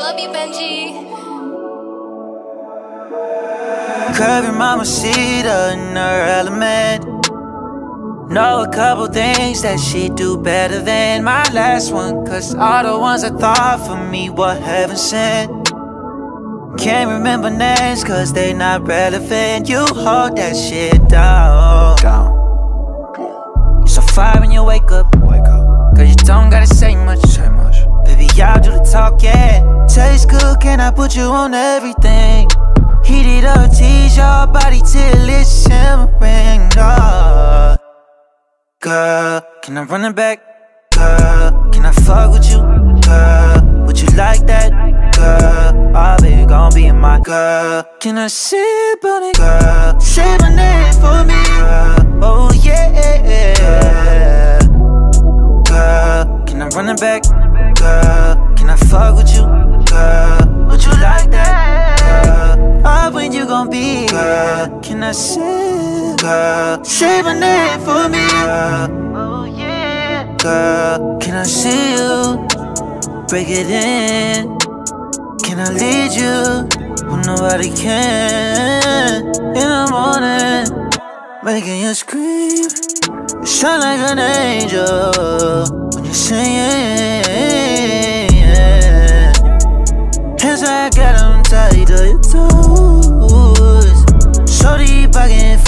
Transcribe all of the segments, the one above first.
baby Benji. Curvy mama Cedar in her element. Know a couple things that she do better than my last one. Cause all the ones I thought for me were heaven sent. Can't remember names cause they not relevant. You hold that shit down. down. You're so fire when you wake up. Wake up. Cause you don't gotta say much. Say much. Baby, y'all do the talk, yeah. Taste good, can I put you on everything? Heat it up, tease your body till it's simmering. Oh. Girl, can I run it back? Girl, can I fuck with you? Girl, would you like that? Girl, oh baby, gon' be in my girl Can I sip on it? Girl, say my name for me Girl, oh yeah Girl, can I run it back? Can Girl, say my name for me Girl, oh yeah Girl, can I see you? Break it in can I lead you when nobody can? In the morning, making you scream. You shine like an angel when you're singing. Hands I got them tied to your toes.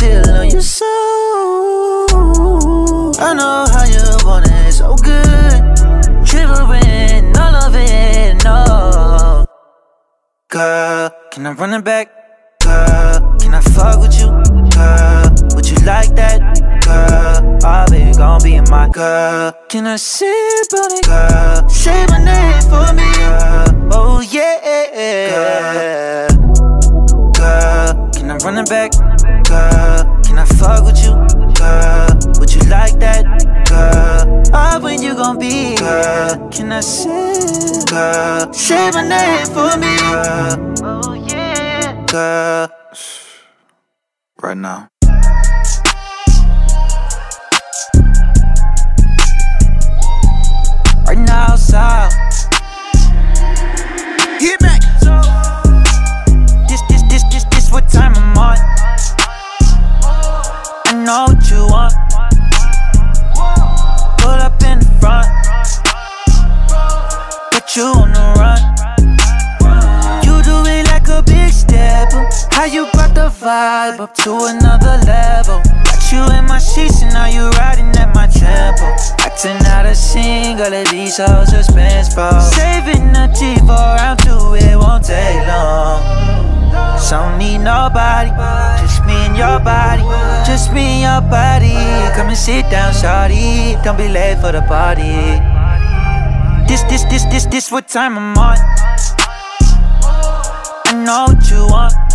I on your soul. I know how you want it so good. Shivering all of it, no. Girl, can I run it back? Girl, can I fuck with you? Girl, would you like that? Girl, oh baby, gon' be my girl Can I sip on it? Girl, say my name for me Girl, Can I sip? Girl, say my name for me Girl, oh yeah Girl Right now. Right now, south. Get back. This, this, this, this, this, what time I'm on. I know what you want. How you brought the vibe up to another level. Got you in my sheets and now you riding at my tempo. Acting out a single of these hoes suspenseful. Saving the for round two, it won't take long. So don't need nobody, just me and your body, just me and your body. Come and sit down, shawty. Don't be late for the party. This, this, this, this, this, what time I'm on? I know what you want.